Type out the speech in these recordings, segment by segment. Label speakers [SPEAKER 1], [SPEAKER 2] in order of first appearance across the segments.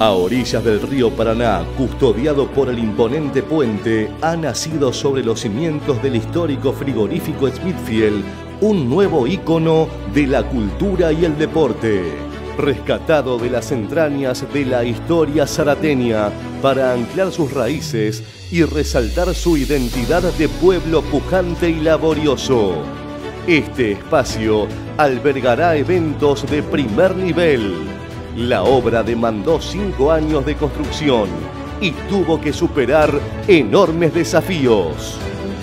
[SPEAKER 1] A orillas del río Paraná, custodiado por el imponente puente, ha nacido sobre los cimientos del histórico frigorífico Smithfield un nuevo ícono de la cultura y el deporte. Rescatado de las entrañas de la historia zarateña para anclar sus raíces y resaltar su identidad de pueblo pujante y laborioso. Este espacio albergará eventos de primer nivel la obra demandó cinco años de construcción y tuvo que superar enormes desafíos.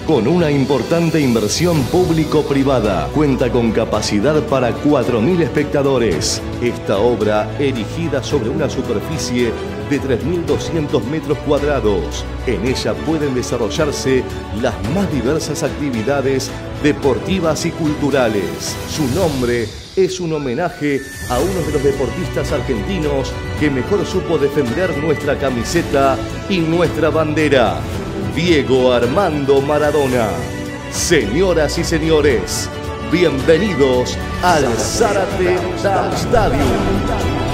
[SPEAKER 1] Con una importante inversión público-privada, cuenta con capacidad para 4.000 espectadores. Esta obra, erigida sobre una superficie de 3.200 metros cuadrados, en ella pueden desarrollarse las más diversas actividades deportivas y culturales. Su nombre es un homenaje a uno de los deportistas argentinos que mejor supo defender nuestra camiseta y nuestra bandera, Diego Armando Maradona. Señoras y señores, bienvenidos al Zárate Stadium.